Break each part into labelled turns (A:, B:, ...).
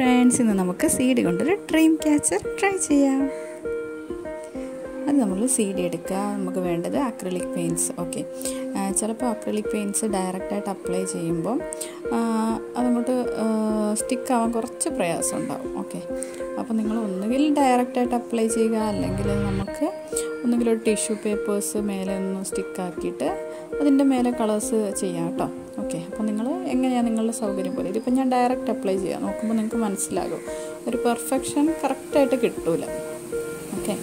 A: Friends ഇന്ന് നമുക്ക് C D കൊണ്ടൊരു ഡ്രീം ക്യാച്ചർ ട്രൈ ചെയ്യാം. അത് നമ്മൾ സി ഡി എടുക്കുക. നമുക്ക് വേണ്ടത് അക്രലിക് പെയിന്റ്സ് ഓക്കെ ചിലപ്പോൾ അക്രലിക് പെയിന്റ്സ് ഡയറക്റ്റായിട്ട് അപ്ലൈ ചെയ്യുമ്പോൾ അതങ്ങോട്ട് സ്റ്റിക്ക് ആവാൻ കുറച്ച് പ്രയാസം ഉണ്ടാവും. ഓക്കെ അപ്പോൾ നിങ്ങൾ ഒന്നുകിൽ ഡയറക്റ്റായിട്ട് അപ്ലൈ ചെയ്യുക. അല്ലെങ്കിൽ നമുക്ക് ഒന്നുകിൽ ഒരു ടിഷ്യൂ പേപ്പേഴ്സ് മേലെ ഒന്ന് സ്റ്റിക്കാക്കിയിട്ട് അതിന്റെ മേലെ കളേഴ്സ് ചെയ്യാം കേട്ടോ ഓക്കെ അപ്പോൾ നിങ്ങൾ എങ്ങനെയാണ് നിങ്ങളുടെ സൗകര്യം പോലെ? ഇതിപ്പോൾ ഞാൻ ഡയറക്റ്റ് അപ്ലൈ ചെയ്യാം. നോക്കുമ്പോൾ നിങ്ങൾക്ക് മനസ്സിലാകും. ഒരു പെർഫെക്ഷൻ കറക്റ്റായിട്ട് കിട്ടൂല. ഓക്കെ.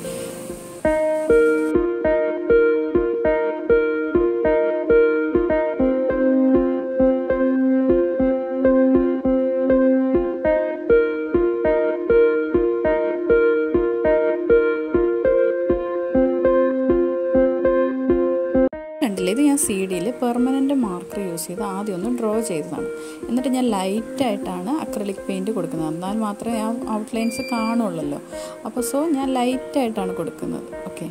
A: കണ്ടില്ലേ ഇത് ഞാൻ സി ഡിയിൽ പെർമനന്റ് മാർക്കർ യൂസ് ചെയ്ത് ആദ്യം ഒന്ന് ഡ്രോ ചെയ്തതാണ്. എന്നിട്ട് ഞാൻ ലൈറ്റായിട്ടാണ് അക്രലിക് പെയിന്റ് കൊടുക്കുന്നത്. എന്നാൽ മാത്രമേ ആ ഔട്ട്ലൈൻസ് കാണുള്ളല്ലോ. അപ്പോൾ സോ ഞാൻ ലൈറ്റായിട്ടാണ് കൊടുക്കുന്നത്. ഓക്കെ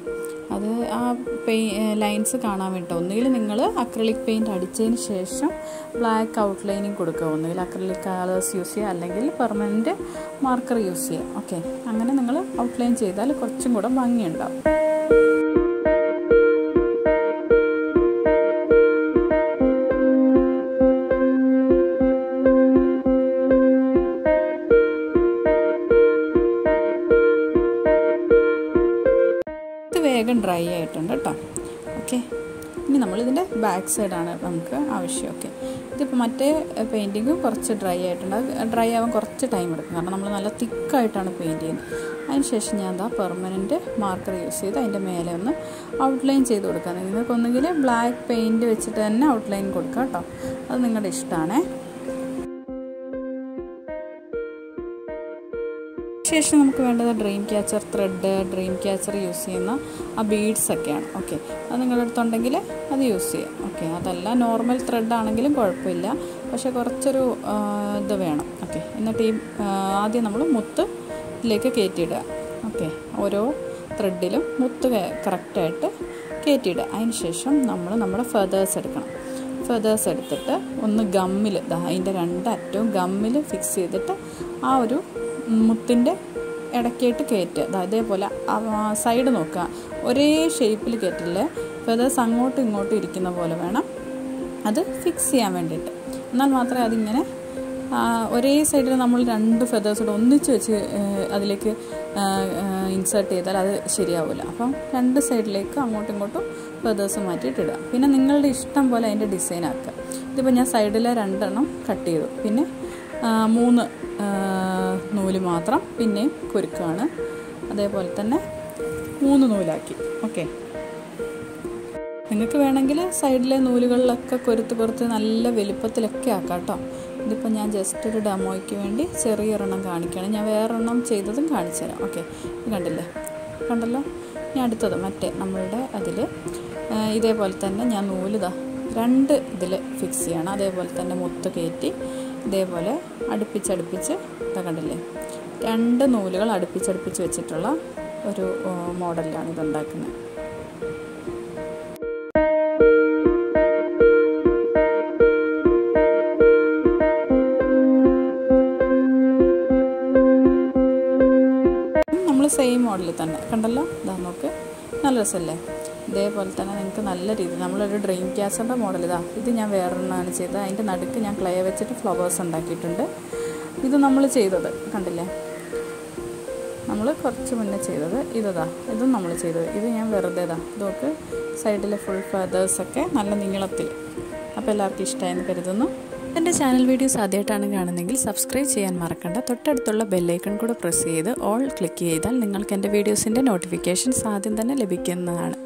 A: അത് ആ പെയി ലൈൻസ് കാണാൻ വേണ്ടി ഒന്നുകിൽ നിങ്ങൾ അക്രലിക് പെയിന്റ് അടിച്ചതിന് ശേഷം ബ്ലാക്ക് ഔട്ട്ലൈനിങ് കൊടുക്കുക. ഒന്നുകിൽ അക്രലിക് കളേഴ്സ് യൂസ് ചെയ്യുക. അല്ലെങ്കിൽ പെർമനന്റ് മാർക്കർ യൂസ് ചെയ്യുക. ഓക്കെ അങ്ങനെ നിങ്ങൾ ഔട്ട്ലൈൻ ചെയ്താൽ കുറച്ചും കൂടെ ഭംഗിയുണ്ടാവും. വേഗം ഡ്രൈ ആയിട്ടുണ്ട് കേട്ടോ. ഓക്കെ. ഇനി നമ്മളിതിന്റെ ബാക്ക് സൈഡാണ് നമുക്ക് ആവശ്യം. ഓക്കെ. ഇതിപ്പോൾ മറ്റേ പെയിന്റിങ് കുറച്ച് ഡ്രൈ ആയിട്ടുണ്ട്. ഡ്രൈ ആവാൻ കുറച്ച് ടൈം എടുക്കും. കാരണം നമ്മൾ നല്ല തിക്കായിട്ടാണ് പെയിന്റ് ചെയ്യുന്നത്. അതിനുശേഷം ഞാൻ എന്താ പെർമനന്റ് മാർക്കർ യൂസ് ചെയ്ത് അതിന്റെ മേലെ ഒന്ന് ഔട്ട്ലൈൻ ചെയ്ത് കൊടുക്കുക നിങ്ങൾക്ക് ഒന്നുകിൽ ബ്ലാക്ക് പെയിന്റ് വെച്ചിട്ട് തന്നെ ഔട്ട്ലൈൻ കൊടുക്കുക കേട്ടോ. അത് നിങ്ങളുടെ ഇഷ്ടമാണേ. ശേഷം നമുക്ക് വേണ്ടത് dream catcher thread dream catcher use ചെയ്യുന്ന ആ ബീഡ്സ് ഒക്കെയാണ്. ഓക്കെ അത് നിങ്ങളുടെ അടുത്തുണ്ടെങ്കിൽ അത് യൂസ് ചെയ്യാം. ഓക്കെ അതല്ല നോർമൽ ത്രെഡ് ആണെങ്കിലും കുഴപ്പമില്ല. പക്ഷേ കുറച്ചൊരു ഇത് വേണം. ഓക്കെ എന്നിട്ട് ഈ ആദ്യം നമ്മൾ മുത്ത് ഇതിലേക്ക് കയറ്റിയിടുക. ഓക്കെ ഓരോ ത്രെഡിലും മുത്ത് കറക്റ്റായിട്ട് കയറ്റിയിടുക. അതിന് ശേഷം നമ്മൾ നമ്മുടെ ഫെതേഴ്സ് എടുക്കണം. ഫെതേഴ്സ് എടുത്തിട്ട് ഒന്ന് ഗമ്മിൽ അതിന്റെ രണ്ടറ്റവും ഗമ്മിൽ ഫിക്സ് ചെയ്തിട്ട് ആ ഒരു മുത്തിന്റെ ഇടയ്ക്കായിട്ട് കയറ്റുക. അതേപോലെ സൈഡ് നോക്കുക. ഒരേ ഷേപ്പിൽ കയറ്റില്ലേ? ഫെതേഴ്സ് അങ്ങോട്ടും ഇങ്ങോട്ടും ഇരിക്കുന്ന പോലെ വേണം അത് ഫിക്സ് ചെയ്യാൻ വേണ്ടിയിട്ട്. എന്നാൽ മാത്രമേ അതിങ്ങനെ ഒരേ സൈഡിൽ നമ്മൾ രണ്ട് ഫെതേഴ്സോട് ഒന്നിച്ച് വെച്ച് അതിലേക്ക് ഇൻസേർട്ട് ചെയ്താൽ അത് ശരിയാവില്ല അപ്പം രണ്ട് സൈഡിലേക്ക് അങ്ങോട്ടും ഇങ്ങോട്ടും ഫെതേഴ്സ് മാറ്റിയിട്ടിടുക പിന്നെ നിങ്ങളുടെ ഇഷ്ടം പോലെ അതിന്റെ ഡിസൈൻ ആക്കുക. ഇതിപ്പോൾ ഞാൻ സൈഡിലെ രണ്ടെണ്ണം കട്ട് ചെയ്തു. പിന്നെ മൂന്ന് നൂൽ മാത്രം പിന്നെയും കുരുക്കാണ്. അതേപോലെ തന്നെ മൂന്ന് നൂലാക്കി. ഓക്കെ. നിങ്ങൾക്ക് വേണമെങ്കിൽ സൈഡിലെ നൂലുകളിലൊക്കെ കൊരുത്ത് കൊരുത്ത് നല്ല വലുപ്പത്തിലൊക്കെ ആക്കാം കേട്ടോ. ഇതിപ്പോൾ ഞാൻ ജസ്റ്റ് ഒരു ഡെമോയ്ക്ക് വേണ്ടി ചെറിയൊരെണ്ണം കാണിക്കുകയാണ്. ഞാൻ വേറൊരെണ്ണം ചെയ്തതും കാണിച്ചു തരാം. ഓക്കെ. കണ്ടില്ലേ? കണ്ടല്ലോ? ഞാൻ അടുത്തത് മറ്റേ നമ്മളുടെ അതിൽ ഇതേപോലെ തന്നെ ഞാൻ നൂലിതാ രണ്ട് ഇതിൽ ഫിക്സ് ചെയ്യണം. അതേപോലെ തന്നെ മുത്ത് കയറ്റി ഇതേപോലെ അടുപ്പിച്ചടുപ്പിച്ച് ഇതാ കണ്ടില്ലേ? രണ്ട് നൂലുകൾ അടുപ്പിച്ചടുപ്പിച്ച് വെച്ചിട്ടുള്ള ഒരു മോഡലിലാണ് ഇതുണ്ടാക്കുന്നത്. നമ്മൾ സെയിം മോഡലിൽ തന്നെ. കണ്ടല്ലോ? ഇതാ നോക്ക്. നല്ല രസമല്ലേ? ഇതേപോലെ തന്നെ നിങ്ങൾക്ക് നല്ല രീതി നമ്മളൊരു ഡ്രീം ക്യാസറിന്റെ മോഡൽ ഇതാ ഇത് ഞാൻ വേറൊരെണ്ണമാണ് ചെയ്തത്. അതിന്റെ നടുക്ക് ഞാൻ ക്ലേ വെച്ചിട്ട് ഫ്ലവേഴ്സ് ഉണ്ടാക്കിയിട്ടുണ്ട്. ഇത് നമ്മൾ ചെയ്തത് കണ്ടില്ലേ? നമ്മൾ കുറച്ച് മുന്നേ ചെയ്തത് ഇതാ ഇതും നമ്മൾ ചെയ്തത്. ഇത് ഞാൻ വെറുതെ ഇതാ ഇതൊക്കെ സൈഡിലെ ഫുൾ ഫെതേഴ്സൊക്കെ നല്ല നീളത്തിൽ. അപ്പോൾ എല്ലാവർക്കും ഇഷ്ടമായെന്ന് കരുതുന്നു. എന്റെ ചാനൽ വീഡിയോസ് ആദ്യമായിട്ടാണ് കാണുന്നതെങ്കിൽ സബ്സ്ക്രൈബ് ചെയ്യാൻ മറക്കണ്ട. തൊട്ടടുത്തുള്ള ബെല്ലൈക്കൺ കൂടെ പ്രസ് ചെയ്ത് ഓൾ ക്ലിക്ക് ചെയ്താൽ നിങ്ങൾക്ക് എന്റെ വീഡിയോസിന്റെ നോട്ടിഫിക്കേഷൻസ് ആദ്യം തന്നെ ലഭിക്കുന്നതാണ്.